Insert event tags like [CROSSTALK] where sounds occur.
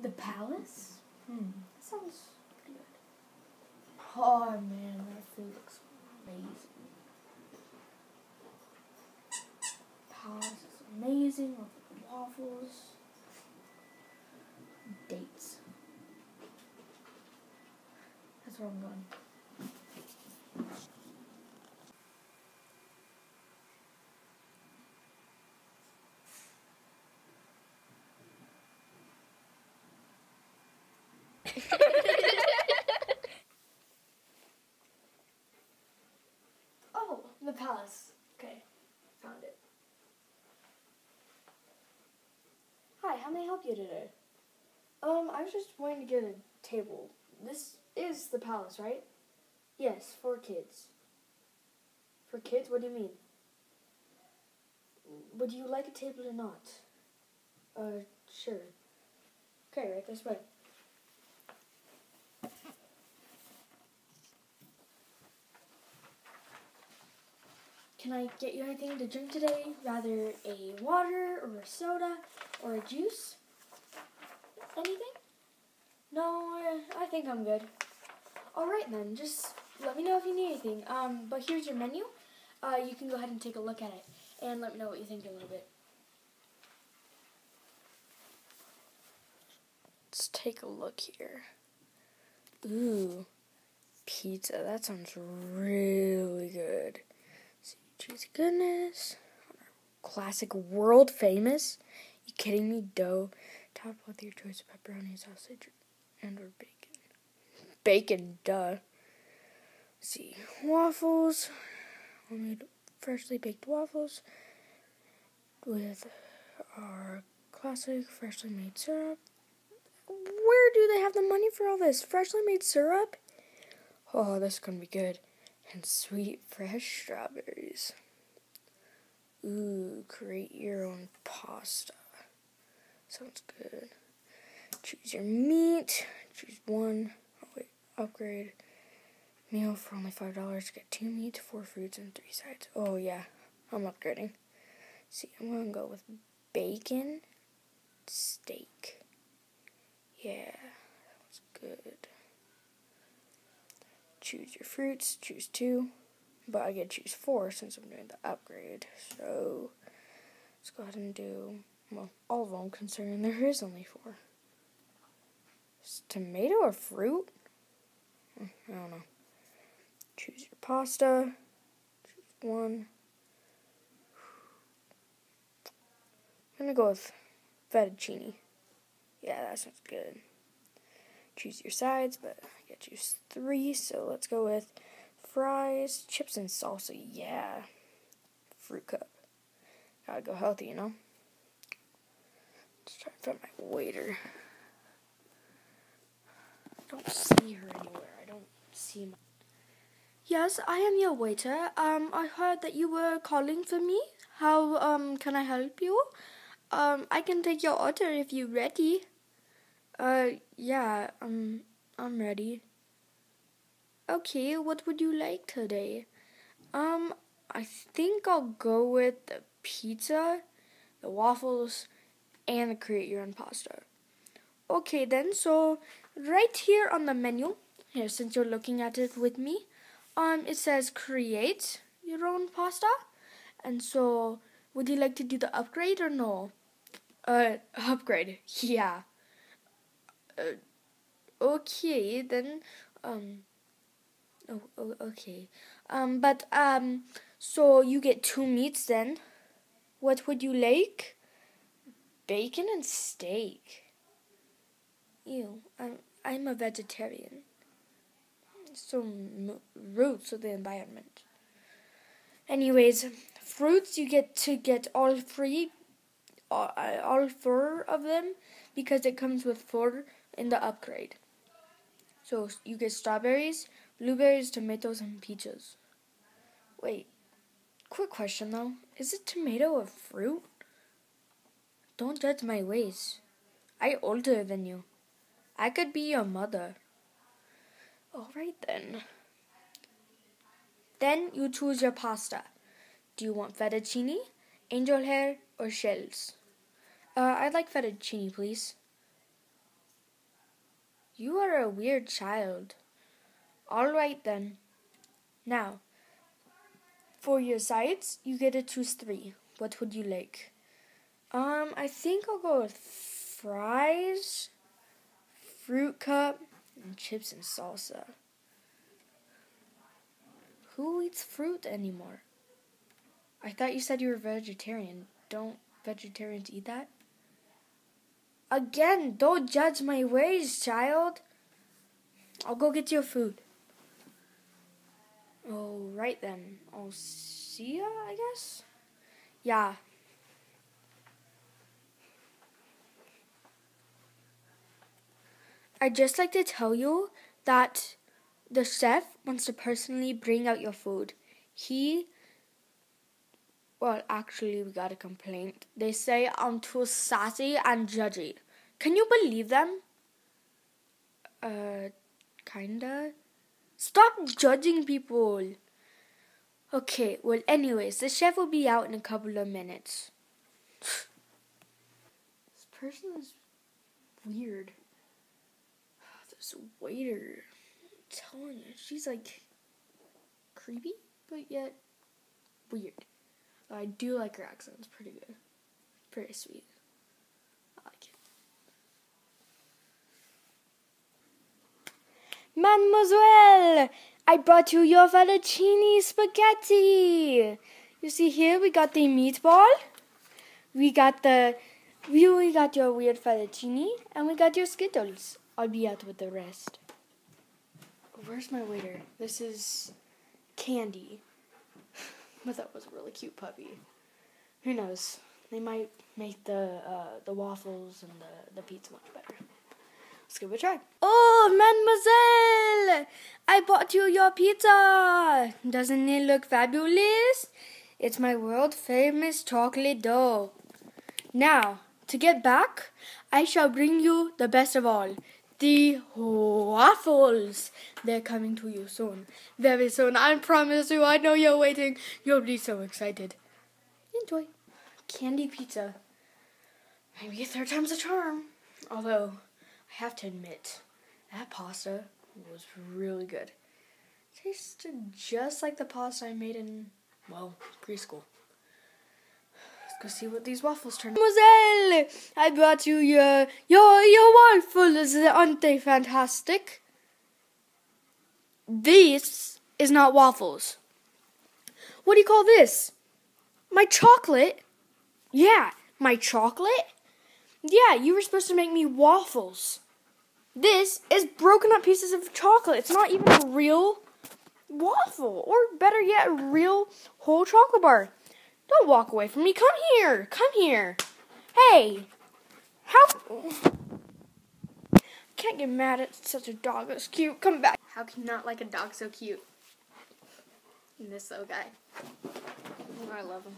The palace? Hmm. That sounds good. Oh man, that food looks amazing. Palace is amazing with waffles. Dates. That's where I'm going. [LAUGHS] Oh, the palace. Okay, found it. Hi, how may I help you today? Um, I was just wanting to get a table. This is the palace, right? Yes, for kids. For kids? What do you mean? Would you like a table or not? Uh, sure. Okay, right this way. Can I get you anything to drink today? Rather a water or a soda or a juice? Anything? No, I think I'm good. All right then, just let me know if you need anything. Um, but here's your menu. Uh, you can go ahead and take a look at it and let me know what you think a little bit. Let's take a look here. Ooh, pizza. That sounds really good. Cheesy goodness. Classic, world famous. You kidding me? Dough, topped with your choice of pepperoni, sausage, and or bacon. Bacon, duh. Let's see, waffles. We made freshly baked waffles with our classic freshly made syrup. Where do they have the money for all this? Freshly made syrup? Oh, this is gonna be good. And sweet fresh strawberries. Ooh, create your own pasta. Sounds good. Choose your meat. Choose one. Oh, wait, upgrade. Meal for only five dollars. Get two meats, four fruits, and three sides. Oh yeah, I'm upgrading. See, I'm gonna go with bacon, steak. Yeah, that was good. Choose your fruits. Choose two, but I get to choose four since I'm doing the upgrade. So let's go ahead and do well all of them, considering there is only four. Is tomato or fruit? Hmm, I don't know. Choose your pasta. Choose one. I'm gonna go with fettuccine. Yeah, that sounds good. Choose your sides, but I get to choose three, so let's go with fries, chips, and salsa. Yeah. Fruit cup. Gotta go healthy, you know? Let's try to find my waiter. I don't see her anywhere. I don't see my. Yes, I am your waiter. Um, I heard that you were calling for me. How um can I help you? Um, I can take your order if you're ready. Uh, yeah, um, I'm ready. Okay, what would you like today? Um, I think I'll go with the pizza, the waffles, and the create your own pasta. Okay, then, so right here on the menu, here, since you're looking at it with me, um, it says create your own pasta. And so, would you like to do the upgrade or no? Uh, [LAUGHS] upgrade, [LAUGHS] yeah. Uh, okay, then, um, oh, oh, okay. Um, but, um, so you get two meats then. What would you like? Bacon and steak. Ew, I'm, I'm a vegetarian. So roots of the environment. Anyways, fruits you get to get all three, all, all four of them because it comes with four in the upgrade. So you get strawberries, blueberries, tomatoes, and peaches. Wait, quick question though: Is a tomato a fruit? Don't judge my ways. I older than you. I could be your mother. All right then. Then you choose your pasta. Do you want fettuccine, angel hair, or shells? Uh, I'd like fettuccine, please. You are a weird child. All right then. Now, for your sides, you get to choose three. What would you like? Um, I think I'll go with fries, fruit cup, and chips and salsa. Who eats fruit anymore? I thought you said you were vegetarian. Don't vegetarians eat that? Again, don't judge my ways, child. I'll go get your food. Oh, right then. I'll see ya, I guess? Yeah. I'd just like to tell you that the chef wants to personally bring out your food. He well, actually, we got a complaint. They say I'm too sassy and judgy. Can you believe them? Uh, kinda. Stop judging people. Okay, well, anyways, the chef will be out in a couple of minutes. this person is weird. [SIGHS] This waiter, I'm telling you, she's like creepy, but yet weird. I do like her accent. It's pretty good. Pretty sweet. I like it. Mademoiselle, I brought you your fettuccine spaghetti. You see here we got the meatball. We got the we, we got your weird fettuccine and we got your skittles. I'll be out with the rest. Where's my waiter? This is candy. But that was a really cute puppy. Who knows? They might make the uh, the waffles and the, the pizza much better. Let's give it a try. Oh, mademoiselle! I bought you your pizza! Doesn't it look fabulous? It's my world famous chocolate dough. Now, to get back, I shall bring you the best of all the waffles. They're coming to you soon. Very soon. I promise you. I know you're waiting. You'll be so excited. Enjoy. Candy pizza. Maybe a third time's a charm. Although, I have to admit, that pasta was really good. tasted just like the pasta I made in, well, preschool go see what these waffles turn. Mademoiselle, I brought you your your your waffles. Aren't they fantastic? This is not waffles. What do you call this? My chocolate? Yeah, my chocolate? Yeah, you were supposed to make me waffles. This is broken up pieces of chocolate. It's not even a real waffle, or better yet, a real whole chocolate bar. Don't walk away from me. Come here. Come here. Hey. How. Can't get mad at such a dog that's cute. Come back. How can you not like a dog so cute? And this little guy. Oh, I love him.